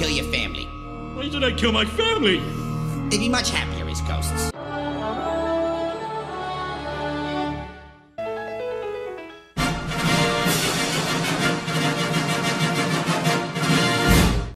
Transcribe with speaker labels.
Speaker 1: kill your family.
Speaker 2: Why did I kill my family?
Speaker 1: They'd be much happier as ghosts.